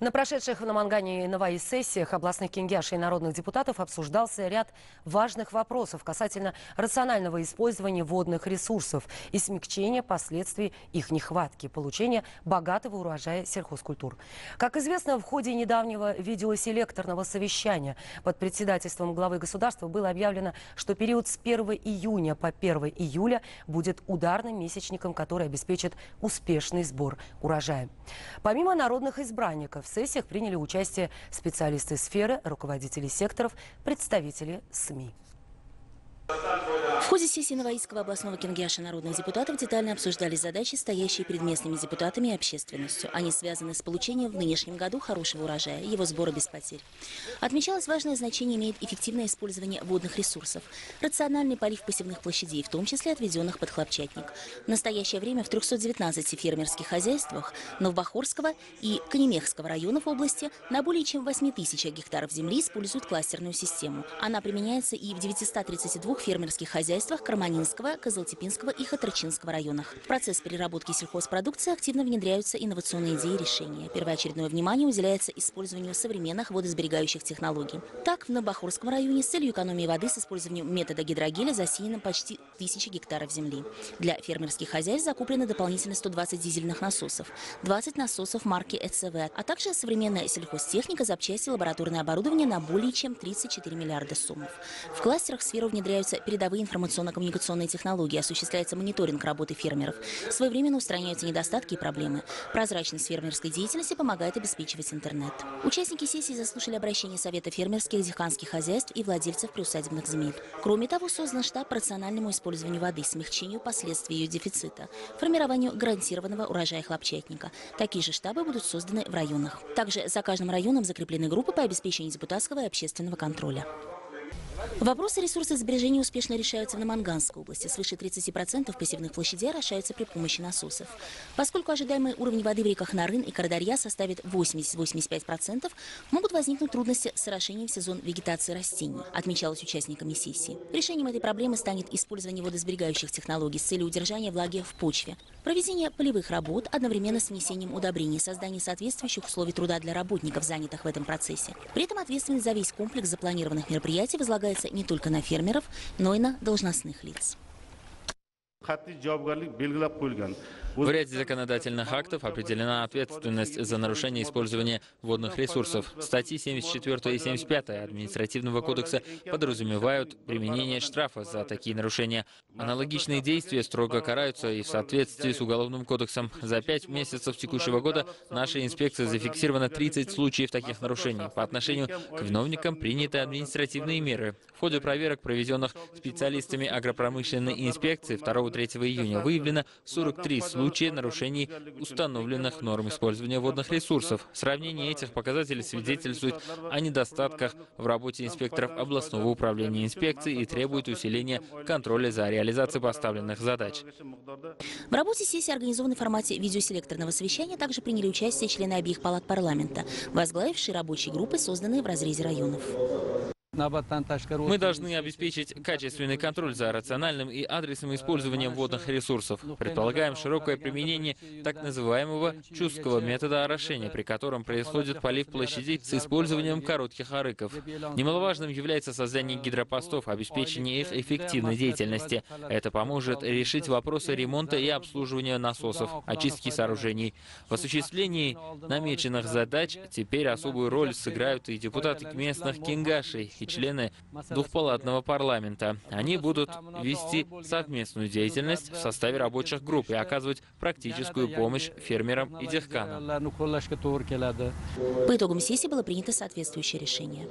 На прошедших в Намангане и Наваи сессиях областных кингяш и народных депутатов обсуждался ряд важных вопросов касательно рационального использования водных ресурсов и смягчения последствий их нехватки, получения богатого урожая сельхозкультур. Как известно, в ходе недавнего видеоселекторного совещания под председательством главы государства было объявлено, что период с 1 июня по 1 июля будет ударным месячником, который обеспечит успешный сбор урожая. Помимо народных избранников, сессиях приняли участие специалисты сферы, руководители секторов, представители СМИ. В ходе сессии Новоийского областного кингиаша народных депутатов детально обсуждались задачи, стоящие перед местными депутатами и общественностью. Они связаны с получением в нынешнем году хорошего урожая, его сбора без потерь. Отмечалось важное значение имеет эффективное использование водных ресурсов, рациональный полив посевных площадей, в том числе отведенных под хлопчатник. В настоящее время в 319 фермерских хозяйствах Новобахорского и Канемехского районов области на более чем 8 тысяч гектаров земли используют кластерную систему. Она применяется и в 932 фермерских хозяйствах Карманинского, Козалтепинского и Хатрачинского районах. В процесс переработки сельхозпродукции активно внедряются инновационные идеи и решения. Первоочередное внимание уделяется использованию современных водосберегающих технологий. Так, в Набахурском районе с целью экономии воды с использованием метода гидрогеля засеяно почти тысячи гектаров земли. Для фермерских хозяйств закуплено дополнительно 120 дизельных насосов, 20 насосов марки ЭЦВ, а также современная сельхозтехника, запчасти, лабораторное оборудование на более чем 34 миллиарда суммов. В кластерах в сферу внедряются передовые информационно-коммуникационные технологии, осуществляется мониторинг работы фермеров, своевременно устраняются недостатки и проблемы. Прозрачность фермерской деятельности помогает обеспечивать интернет. Участники сессии заслушали обращение Совета фермерских, диханских хозяйств и владельцев приусадебных земель. Кроме того, создан штаб по рациональному использованию воды, смягчению последствий ее дефицита, формированию гарантированного урожая хлопчатника. Такие же штабы будут созданы в районах. Также за каждым районом закреплены группы по обеспечению депутатского и общественного контроля. Вопросы ресурсосбережения успешно решаются в Наманганской области. Свыше 30% посевных площадей орошаются при помощи насосов. Поскольку ожидаемый уровень воды в реках Нарын и Карадарья составит 80-85%, могут возникнуть трудности с орошением в сезон вегетации растений, отмечалось участниками сессии. Решением этой проблемы станет использование водосберегающих технологий с целью удержания влаги в почве, проведение полевых работ одновременно с внесением удобрений, создание соответствующих условий труда для работников, занятых в этом процессе. При этом ответственность за весь комплекс запланированных мероприятий возлагается не только на фермеров, но и на должностных лиц. В ряде законодательных актов определена ответственность за нарушение использования водных ресурсов. Статьи 74 и 75 Административного кодекса подразумевают применение штрафа за такие нарушения. Аналогичные действия строго караются и в соответствии с Уголовным кодексом. За пять месяцев текущего года нашей инспекции зафиксировано 30 случаев таких нарушений. По отношению к виновникам приняты административные меры. В ходе проверок, проведенных специалистами агропромышленной инспекции 2-3 июня, выявлено 43 случая нарушений установленных норм использования водных ресурсов. Сравнение этих показателей свидетельствует о недостатках в работе инспекторов областного управления инспекции и требует усиления контроля за реализацией поставленных задач. В работе сессии, организованной в формате видеоселекторного совещания, также приняли участие члены обеих палат парламента, возглавившие рабочие группы, созданные в разрезе районов. Мы должны обеспечить качественный контроль за рациональным и адресным использованием водных ресурсов. Предполагаем широкое применение так называемого чувского метода орошения, при котором происходит полив площадей с использованием коротких арыков. Немаловажным является создание гидропостов, обеспечение их эффективной деятельности. Это поможет решить вопросы ремонта и обслуживания насосов, очистки сооружений. В осуществлении намеченных задач теперь особую роль сыграют и депутаты местных кингашей, и члены двухпалатного парламента. Они будут вести совместную деятельность в составе рабочих групп и оказывать практическую помощь фермерам и дехканам. По итогам сессии было принято соответствующее решение.